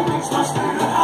always must be